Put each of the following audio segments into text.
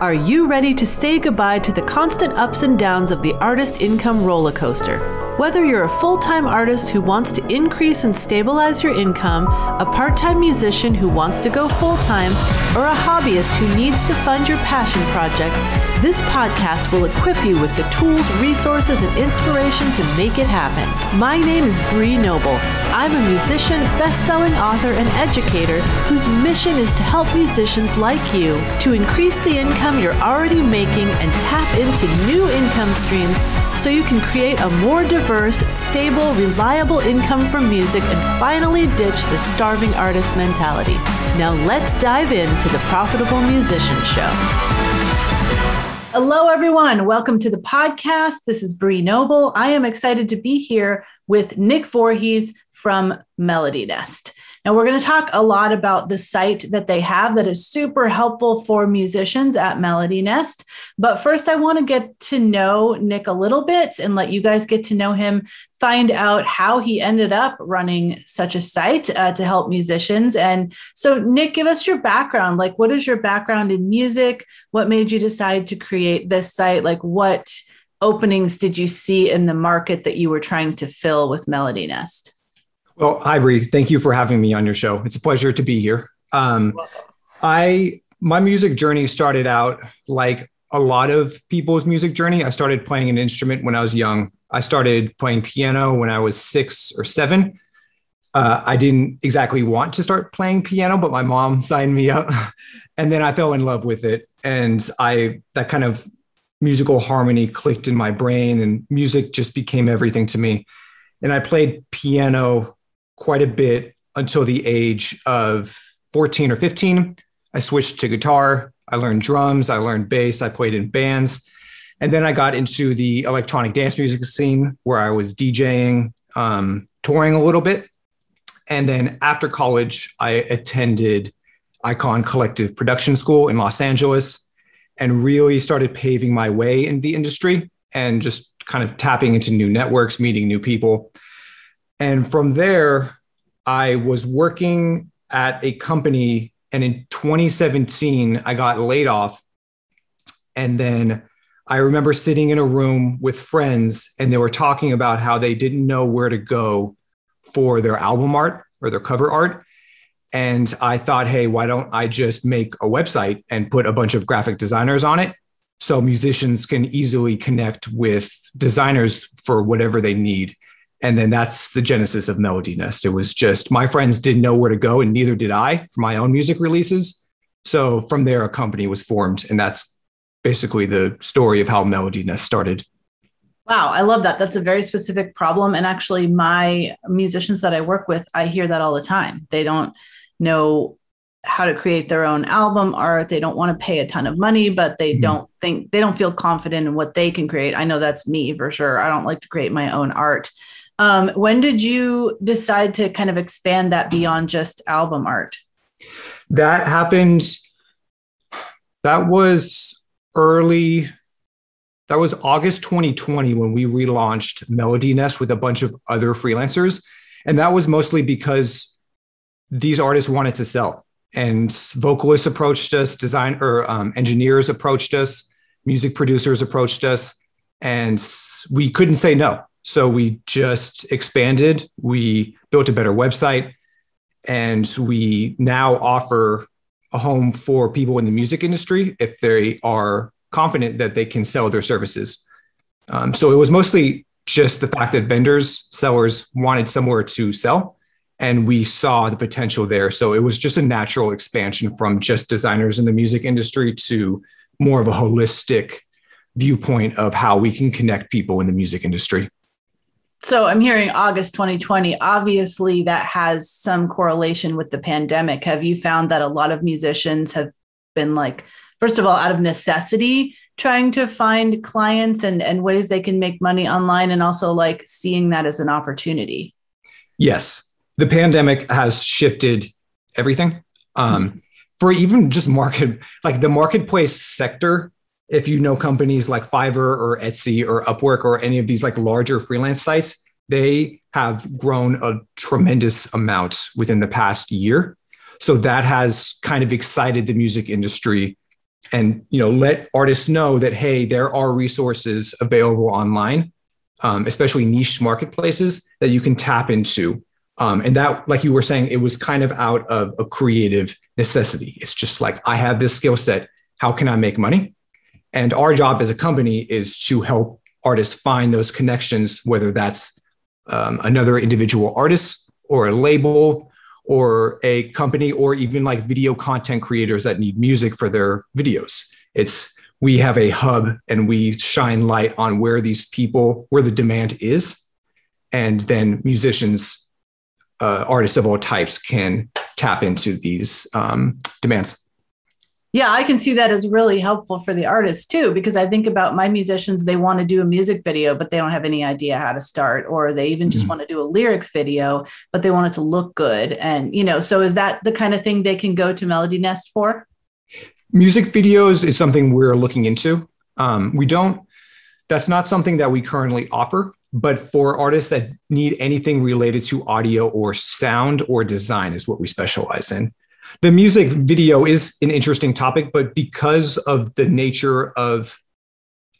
Are you ready to say goodbye to the constant ups and downs of the artist income roller coaster? Whether you're a full time artist who wants to increase and stabilize your income, a part time musician who wants to go full time, or a hobbyist who needs to fund your passion projects, this podcast will equip you with the tools, resources, and inspiration to make it happen. My name is Bree Noble. I'm a musician, best selling author, and educator whose mission is to help musicians like you to increase the income you're already making and tap into new income streams so you can create a more diverse, stable, reliable income from music and finally ditch the starving artist mentality. Now let's dive into the Profitable Musician Show. Hello, everyone. Welcome to the podcast. This is Bree Noble. I am excited to be here with Nick Voorhees from Melody Nest. Now, we're going to talk a lot about the site that they have that is super helpful for musicians at Melody Nest. But first, I want to get to know Nick a little bit and let you guys get to know him, find out how he ended up running such a site uh, to help musicians. And so, Nick, give us your background. Like, what is your background in music? What made you decide to create this site? Like, what openings did you see in the market that you were trying to fill with Melody Nest? Well, hi, Bree. Thank you for having me on your show. It's a pleasure to be here. Um, I my music journey started out like a lot of people's music journey. I started playing an instrument when I was young. I started playing piano when I was six or seven. Uh, I didn't exactly want to start playing piano, but my mom signed me up, and then I fell in love with it. And I that kind of musical harmony clicked in my brain, and music just became everything to me. And I played piano quite a bit until the age of 14 or 15. I switched to guitar. I learned drums. I learned bass. I played in bands. And then I got into the electronic dance music scene where I was DJing, um, touring a little bit. And then after college, I attended Icon Collective Production School in Los Angeles and really started paving my way in the industry and just kind of tapping into new networks, meeting new people. And from there, I was working at a company, and in 2017, I got laid off. And then I remember sitting in a room with friends, and they were talking about how they didn't know where to go for their album art or their cover art. And I thought, hey, why don't I just make a website and put a bunch of graphic designers on it so musicians can easily connect with designers for whatever they need? And then that's the genesis of Melody Nest. It was just my friends didn't know where to go, and neither did I for my own music releases. So from there, a company was formed. And that's basically the story of how Melody Nest started. Wow, I love that. That's a very specific problem. And actually, my musicians that I work with, I hear that all the time. They don't know how to create their own album art. They don't want to pay a ton of money, but they mm-hmm. don't think they don't feel confident in what they can create. I know that's me for sure. I don't like to create my own art. Um, when did you decide to kind of expand that beyond just album art? That happened. That was early. That was August 2020 when we relaunched Melody Nest with a bunch of other freelancers. And that was mostly because these artists wanted to sell. And vocalists approached us, design or um, engineers approached us, music producers approached us, and we couldn't say no. So we just expanded, we built a better website, and we now offer a home for people in the music industry if they are confident that they can sell their services. Um, so it was mostly just the fact that vendors, sellers wanted somewhere to sell, and we saw the potential there. So it was just a natural expansion from just designers in the music industry to more of a holistic viewpoint of how we can connect people in the music industry. So I'm hearing August 2020. Obviously, that has some correlation with the pandemic. Have you found that a lot of musicians have been like, first of all, out of necessity, trying to find clients and, and ways they can make money online, and also like seeing that as an opportunity? Yes. The pandemic has shifted everything. Um, for even just market, like the marketplace sector if you know companies like Fiverr or Etsy or Upwork or any of these like larger freelance sites, they have grown a tremendous amount within the past year. So that has kind of excited the music industry and you know let artists know that hey there are resources available online um, especially niche marketplaces that you can tap into. Um, and that like you were saying it was kind of out of a creative necessity. It's just like i have this skill set. How can i make money and our job as a company is to help artists find those connections whether that's um, another individual artist or a label or a company or even like video content creators that need music for their videos. It's we have a hub and we shine light on where these people, where the demand is. And then musicians, uh, artists of all types can tap into these um, demands. Yeah, I can see that as really helpful for the artists too, because I think about my musicians, they want to do a music video, but they don't have any idea how to start, or they even just mm-hmm. want to do a lyrics video, but they want it to look good. And, you know, so is that the kind of thing they can go to Melody Nest for? Music videos is something we're looking into. Um, we don't, that's not something that we currently offer, but for artists that need anything related to audio or sound or design is what we specialize in the music video is an interesting topic, but because of the nature of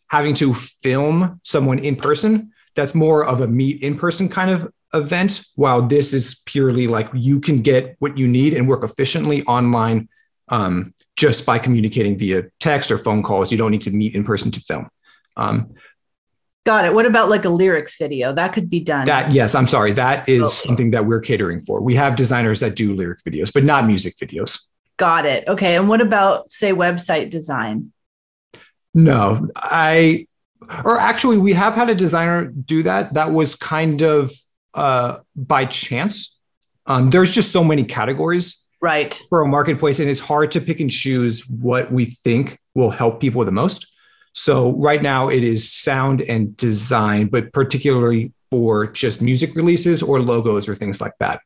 having to film someone in person, that's more of a meet in person kind of event. While this is purely like you can get what you need and work efficiently online um, just by communicating via text or phone calls. You don't need to meet in person to film. Um, Got it. What about like a lyrics video? That could be done. That yes, I'm sorry. That is okay. something that we're catering for. We have designers that do lyric videos, but not music videos. Got it. Okay. And what about say website design? No, I or actually we have had a designer do that. That was kind of uh by chance. Um, there's just so many categories right for a marketplace and it's hard to pick and choose what we think will help people the most so right now it is sound and design, but particularly for just music releases or logos or things like that.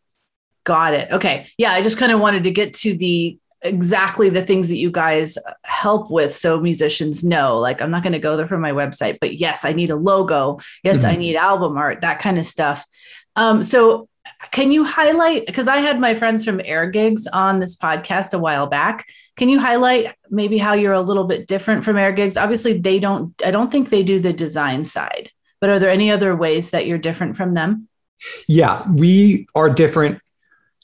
Got it. Okay. Yeah, I just kind of wanted to get to the exactly the things that you guys help with so musicians know like i'm not going to go there for my website but yes i need a logo yes mm-hmm. i need album art that kind of stuff um, so can you highlight because i had my friends from AirGigs on this podcast a while back. Can you highlight maybe how you're a little bit different from AirGigs? Obviously they don't i don't think they do the design side but are there any other ways that you're different from them? Yeah we are different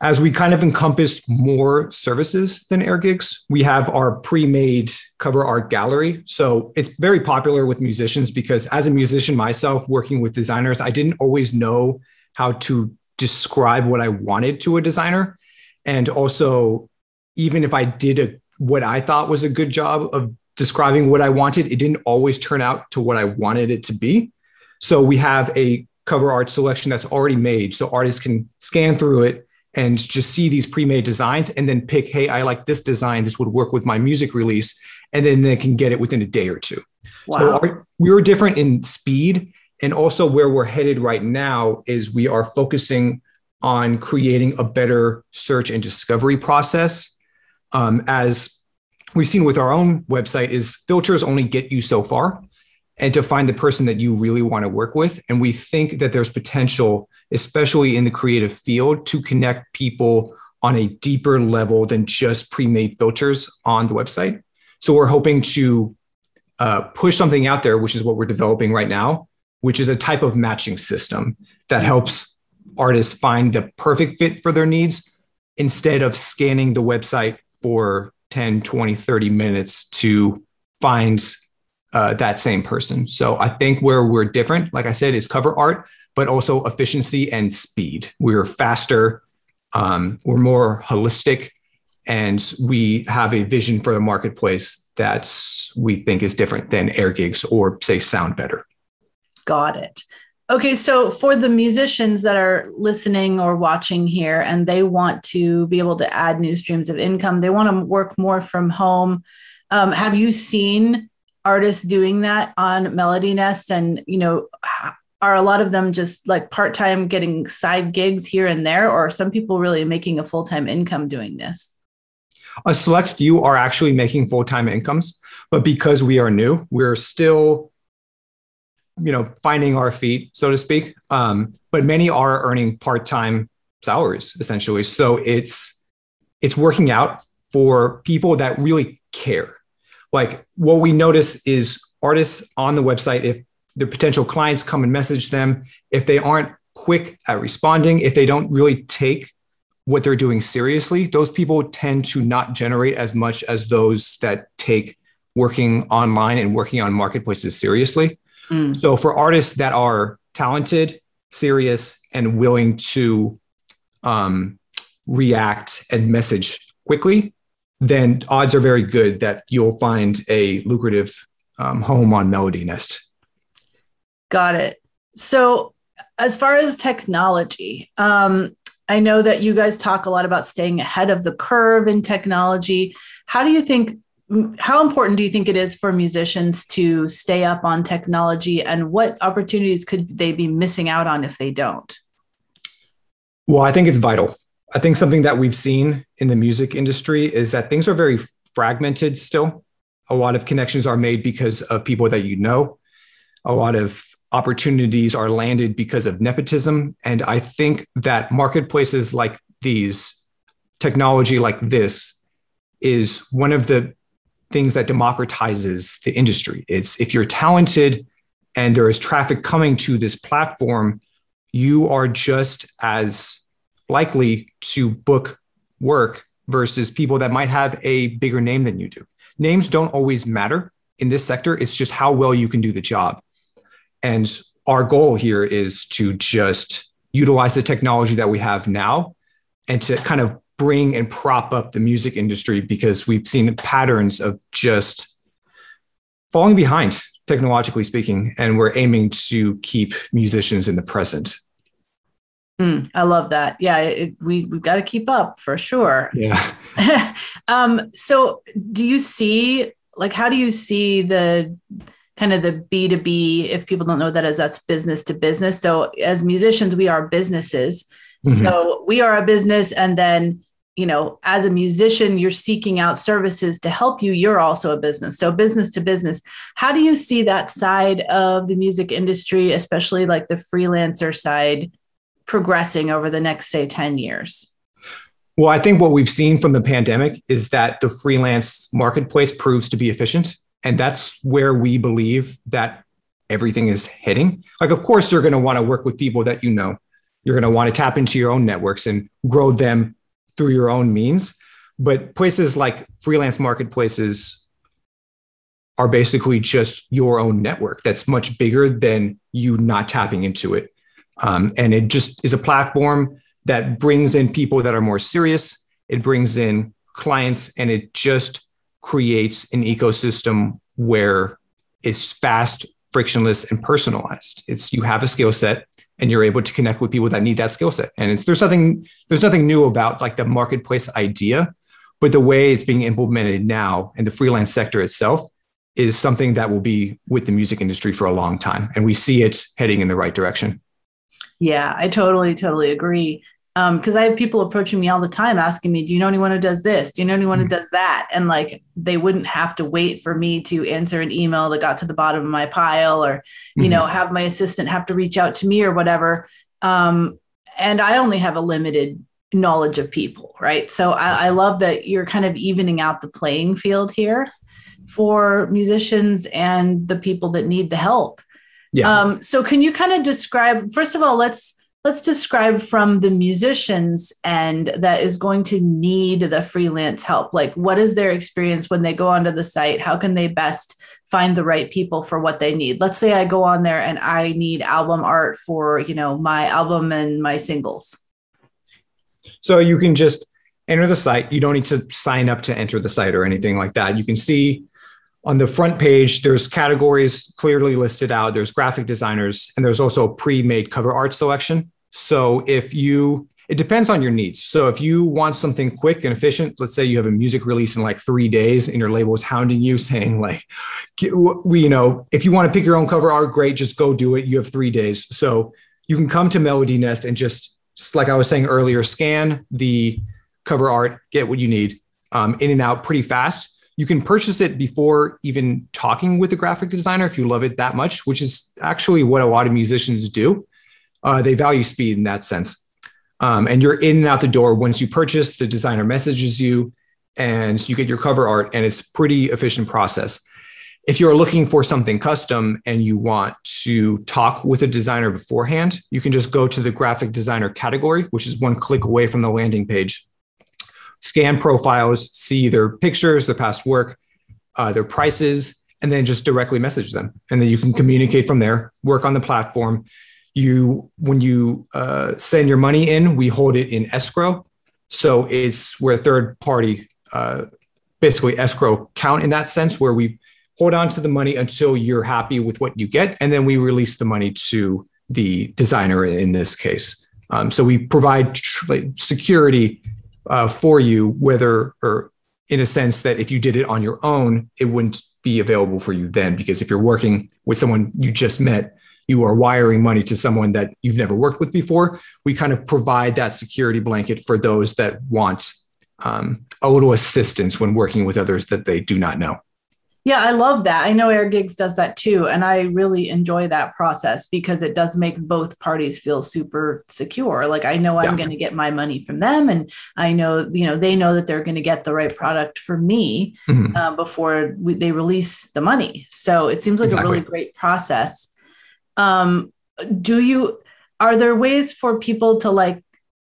as we kind of encompass more services than AirGigs. We have our pre-made cover art gallery. So it's very popular with musicians because as a musician myself working with designers i didn't always know how to describe what I wanted to a designer. And also, even if I did a, what I thought was a good job of describing what I wanted, it didn't always turn out to what I wanted it to be. So we have a cover art selection that's already made. So artists can scan through it and just see these pre-made designs and then pick, hey, I like this design. This would work with my music release. And then they can get it within a day or two. Wow. So our, we were different in speed and also, where we're headed right now is we are focusing on creating a better search and discovery process. Um, as we've seen with our own website, is filters only get you so far, and to find the person that you really want to work with. And we think that there's potential, especially in the creative field, to connect people on a deeper level than just pre-made filters on the website. So we're hoping to uh, push something out there, which is what we're developing right now, which is a type of matching system that helps artists find the perfect fit for their needs instead of scanning the website for 10, 20, 30 minutes to find uh, that same person. So I think where we're different, like I said, is cover art, but also efficiency and speed. We're faster, um, we're more holistic, and we have a vision for the marketplace that we think is different than AirGigs or, say, SoundBetter. Got it. Okay, so for the musicians that are listening or watching here and they want to be able to add new streams of income, they want to work more from home. Um, have you seen artists doing that on Melody Nest? And, you know, are a lot of them just like part time getting side gigs here and there, or some people really making a full time income doing this? A select few are actually making full time incomes, but because we are new, we're still you know finding our feet so to speak. Um, but many are earning part-time salaries essentially. So it's it's working out for people that really care. Like what we notice is artists on the website, if the potential clients come and message them, if they aren't quick at responding, if they don't really take what they're doing seriously, those people tend to not generate as much as those that take working online and working on marketplaces seriously. Mm. So for artists that are talented, serious, and willing to um, react and message quickly, then odds are very good that you'll find a lucrative um, home on Melody Nest. Got it. So, as far as technology, um, I know that you guys talk a lot about staying ahead of the curve in technology. How do you think? How important do you think it is for musicians to stay up on technology, and what opportunities could they be missing out on if they don't? Well, I think it's vital. I think something that we've seen in the music industry is that things are very fragmented still. A lot of connections are made because of people that you know. A lot of opportunities are landed because of nepotism. And I think that marketplaces like these, technology like this, is one of the things that democratizes the industry. It's if you're talented and there is traffic coming to this platform, you are just as likely to book work versus people that might have a bigger name than you do. Names don't always matter in this sector. It's just how well you can do the job. And our goal here is to just utilize the technology that we have now and to kind of bring and prop up the music industry because we've seen patterns of just falling behind technologically speaking and we're aiming to keep musicians in the present Mm, I love that. Yeah, it, we we've got to keep up for sure. Yeah. um, so, do you see like how do you see the kind of the B two B? If people don't know that as that's business to business. So, as musicians, we are businesses. Mm-hmm. So we are a business, and then you know, as a musician, you're seeking out services to help you. You're also a business. So, business to business. How do you see that side of the music industry, especially like the freelancer side? progressing over the next, say, 10 years? Well, I think what we've seen from the pandemic is that the freelance marketplace proves to be efficient. And that's where we believe that everything is heading. Like, of course, you're going to want to work with people that you know. You're going to want to tap into your own networks and grow them through your own means. But places like freelance marketplaces are basically just your own network that's much bigger than you not tapping into it. Um, and it just is a platform that brings in people that are more serious. It brings in clients and it just creates an ecosystem where it's fast, frictionless, and personalized. It's you have a skill set and you're able to connect with people that need that skill set. And it's there's nothing there's nothing new about like the marketplace idea, but the way it's being implemented now in the freelance sector itself is something that will be with the music industry for a long time. And we see it heading in the right direction. Yeah, I totally, totally agree. Because um, I have people approaching me all the time asking me, Do you know anyone who does this? Do you know anyone who mm-hmm. does that? And like they wouldn't have to wait for me to answer an email that got to the bottom of my pile or, you mm-hmm. know, have my assistant have to reach out to me or whatever. Um, and I only have a limited knowledge of people, right? So I, I love that you're kind of evening out the playing field here for musicians and the people that need the help. Yeah. Um, so can you kind of describe first of all, let's let's describe from the musicians end that is going to need the freelance help. Like what is their experience when they go onto the site? How can they best find the right people for what they need? Let's say I go on there and I need album art for, you know, my album and my singles. So you can just enter the site. You don't need to sign up to enter the site or anything like that. You can see on the front page, there's categories clearly listed out. There's graphic designers, and there's also a pre-made cover art selection. So if you, it depends on your needs. So if you want something quick and efficient, let's say you have a music release in like three days, and your label is hounding you saying like, we, you know, if you want to pick your own cover art, great, just go do it. You have three days. So you can come to Melody Nest and just, just like I was saying earlier, scan the cover art, get what you need, um, in and out pretty fast you can purchase it before even talking with the graphic designer if you love it that much, which is actually what a lot of musicians do. Uh, they value speed in that sense. Um, and you're in and out the door once you purchase, the designer messages you and you get your cover art, and it's pretty efficient process. If you're looking for something custom and you want to talk with a designer beforehand, you can just go to the graphic designer category, which is one click away from the landing page. Scan profiles, see their pictures, their past work, uh, their prices, and then just directly message them. And then you can communicate from there, work on the platform. You, when you uh, send your money in, we hold it in escrow. So it's where third party, uh, basically escrow count in that sense, where we hold on to the money until you're happy with what you get, and then we release the money to the designer in this case. Um, so we provide tr- security uh, for you, whether or in a sense that if you did it on your own, it wouldn't be available for you then, because if you're working with someone you just met, you are wiring money to someone that you've never worked with before. We kind of provide that security blanket for those that want um, a little assistance when working with others that they do not know. Yeah, I love that. I know AirGigs does that too. And I really enjoy that process because it does make both parties feel super secure. Like I know I'm going to get my money from them and I know, you know, they know that they're going to get the right product for me mm-hmm. uh, before we, they release the money. So it seems like exactly. a really great process. Um, do you, are there ways for people to like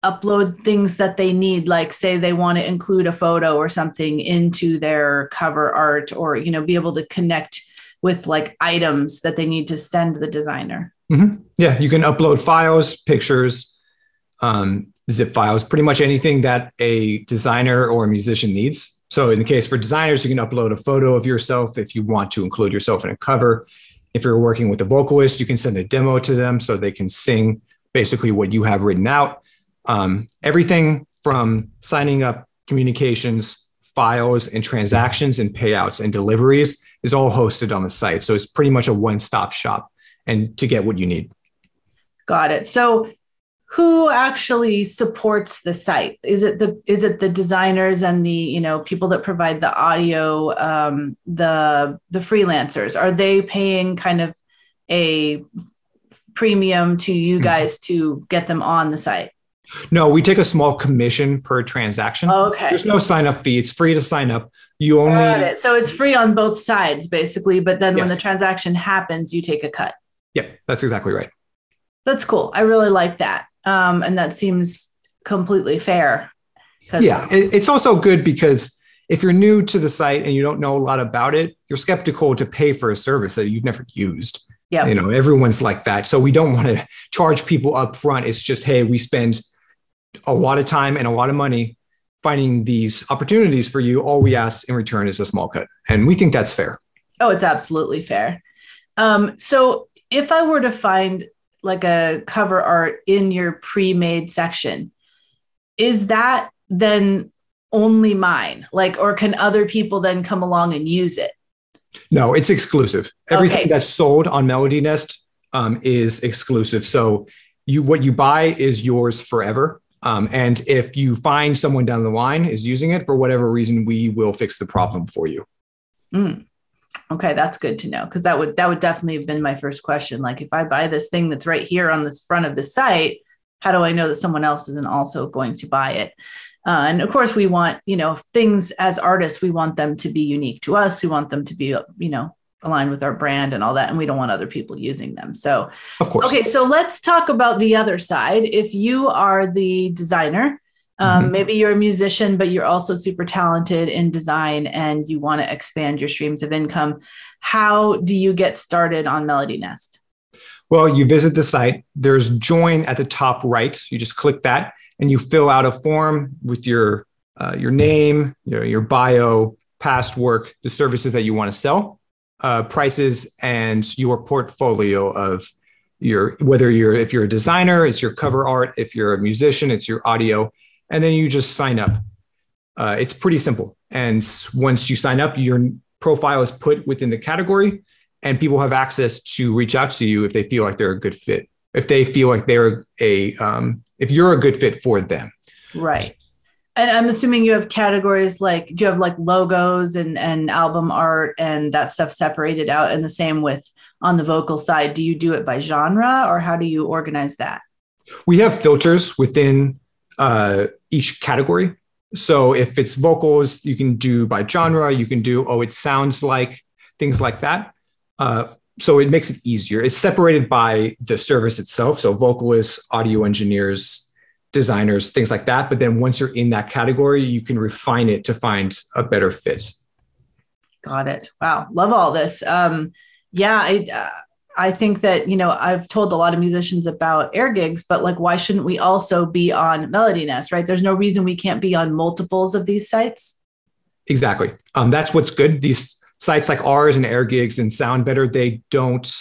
upload things that they need like say they want to include a photo or something into their cover art or you know be able to connect with like items that they need to send the designer. Mm-hmm. yeah you can upload files pictures um, zip files pretty much anything that a designer or a musician needs. So in the case for designers you can upload a photo of yourself if you want to include yourself in a cover. If you're working with a vocalist you can send a demo to them so they can sing basically what you have written out um, everything from signing up communications, files, and transactions and payouts and deliveries is all hosted on the site. So it's pretty much a one stop shop and to get what you need. Got it. So who actually supports the site is it the is it the designers and the you know people that provide the audio um, the the freelancers are they paying kind of a premium to you mm-hmm. guys mm-hmm. to get them on the site no, we take a small commission per transaction. Okay. There's no sign up fee. It's free to sign up. You only Got it. So it's free on both sides, basically. But then yes. when the transaction happens, you take a cut. Yeah, that's exactly right. That's cool. I really like that. Um, and that seems completely fair. Yeah, it's also good because if you're new to the site and you don't know a lot about it, you're skeptical to pay for a service that you've never used. Yeah. You know, everyone's like that. So we don't want to charge people up front. It's just, hey, we spend a lot of time and a lot of money finding these opportunities for you. All we ask in return is a small cut. And we think that's fair. Oh, it's absolutely fair. Um, so if I were to find like a cover art in your pre-made section, is that then only mine? Like, or can other people then come along and use it? No, it's exclusive. Everything okay. that's sold on Melody Nest um, is exclusive. So you what you buy is yours forever. Um, and if you find someone down the line is using it for whatever reason, we will fix the problem for you. Mm. Okay, that's good to know because that would that would definitely have been my first question. Like, if I buy this thing that's right here on the front of the site, how do I know that someone else isn't also going to buy it? Uh, and of course, we want you know things as artists, we want them to be unique to us. We want them to be you know align with our brand and all that and we don't want other people using them. So of course. okay so let's talk about the other side. If you are the designer um, mm-hmm. maybe you're a musician but you're also super talented in design and you want to expand your streams of income how do you get started on melody nest? Well you visit the site. There's join at the top right. You just click that and you fill out a form with your uh, your name your, your bio past work the services that you want to sell uh, prices and your portfolio of your whether you're if you're a designer it's your cover art if you're a musician it's your audio and then you just sign up. Uh, it's pretty simple. And once you sign up your profile is put within the category and people have access to reach out to you if they feel like they're a good fit. If they feel like they're a um, if you're a good fit for them. Right and I'm assuming you have categories like do you have like logos and and album art and that stuff separated out and the same with on the vocal side do you do it by genre or how do you organize that we have filters within uh, each category So if it's vocals, you can do by genre, you can do, oh, it sounds like things like that. Uh, so it makes it easier. It's separated by the service itself. So vocalists, audio engineers, designers, things like that. But then once you're in that category, you can refine it to find a better fit. Got it. Wow. Love all this. Um, yeah, I, uh, I think that, you know, I've told a lot of musicians about AirGigs, but like, why shouldn't we also be on Melody Nest, right? There's no reason we can't be on multiples of these sites. Exactly. Um, that's what's good. These sites like ours and AirGigs and SoundBetter, they don't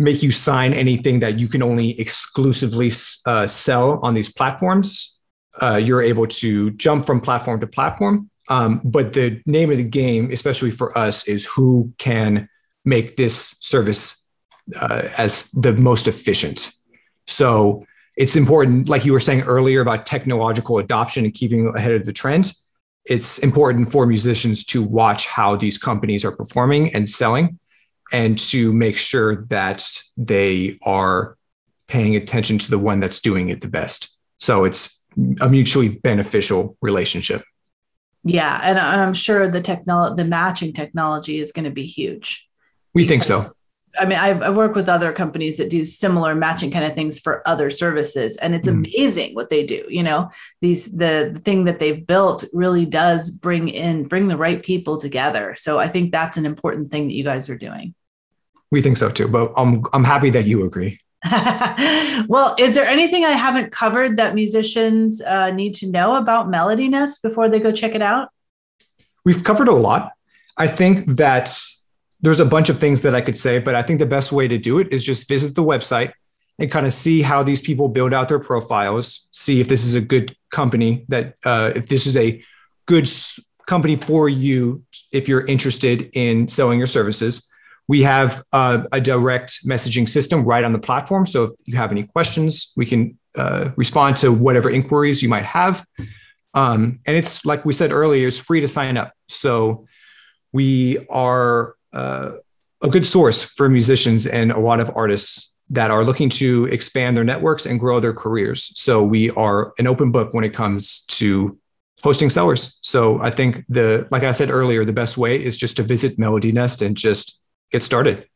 make you sign anything that you can only exclusively uh, sell on these platforms. Uh, you're able to jump from platform to platform. Um, but the name of the game, especially for us, is who can make this service uh, as the most efficient. So it's important, like you were saying earlier about technological adoption and keeping ahead of the trend. It's important for musicians to watch how these companies are performing and selling and to make sure that they are paying attention to the one that's doing it the best. So it's a mutually beneficial relationship. Yeah, and I'm sure the technology, the matching technology is going to be huge. We think so. I mean, I've, I've, worked with other companies that do similar matching kind of things for other services, and it's mm. amazing what they do. You know, these the, the thing that they've built really does bring in bring the right people together. So I think that's an important thing that you guys are doing. We think so too, but I'm I'm happy that you agree. well, is there anything I haven't covered that musicians uh, need to know about Melody Nest before they go check it out? We've covered a lot. I think that there's a bunch of things that I could say, but I think the best way to do it is just visit the website and kind of see how these people build out their profiles, see if this is a good company that uh, if this is a good company for you if you're interested in selling your services. We have a direct messaging system right on the platform. So if you have any questions, we can uh, respond to whatever inquiries you might have. Um, and it's like we said earlier, it's free to sign up. So we are uh, a good source for musicians and a lot of artists that are looking to expand their networks and grow their careers. So we are an open book when it comes to hosting sellers. So I think the, like I said earlier, the best way is just to visit Melody Nest and just get started.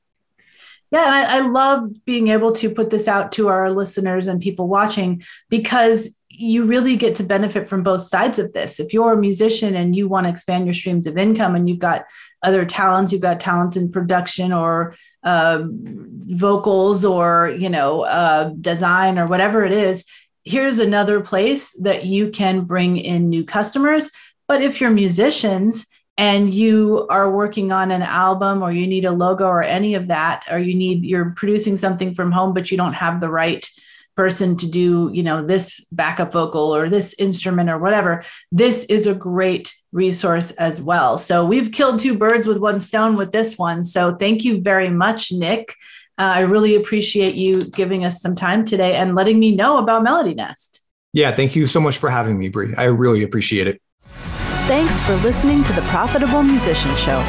Yeah, and I, I love being able to put this out to our listeners and people watching because you really get to benefit from both sides of this. If you're a musician and you want to expand your streams of income and you've got other talents, you've got talents in production or uh, vocals or, you know, uh, design or whatever it is, here's another place that you can bring in new customers. But if you're musicians and you are working on an album or you need a logo or any of that, or you need, you're producing something from home, but you don't have the right person to do you know this backup vocal or this instrument or whatever this is a great resource as well. So we've killed two birds with one stone with this one. So thank you very much nick. Uh, i really appreciate you giving us some time today and letting me know about melody nest. Yeah thank you so much for having me Bree. I really appreciate it thanks for listening to the profitable musician show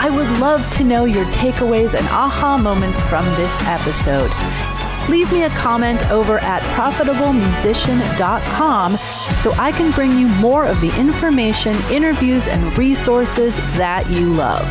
I would love to know your takeaways and aha moments from this episode leave me a comment over at profitablemusician.com so I can bring you more of the information, interviews, and resources that you love.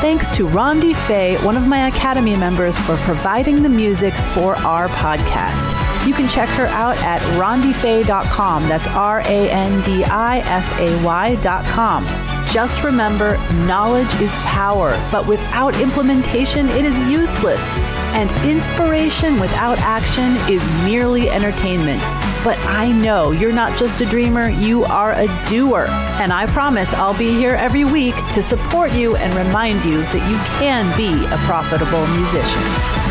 Thanks to Randi Fay, one of my Academy members, for providing the music for our podcast. You can check her out at randifay.com. That's R A N D I F A Y.com. Just remember, knowledge is power, but without implementation, it is useless. And inspiration without action is merely entertainment. But I know you're not just a dreamer, you are a doer. And I promise I'll be here every week to support you and remind you that you can be a profitable musician.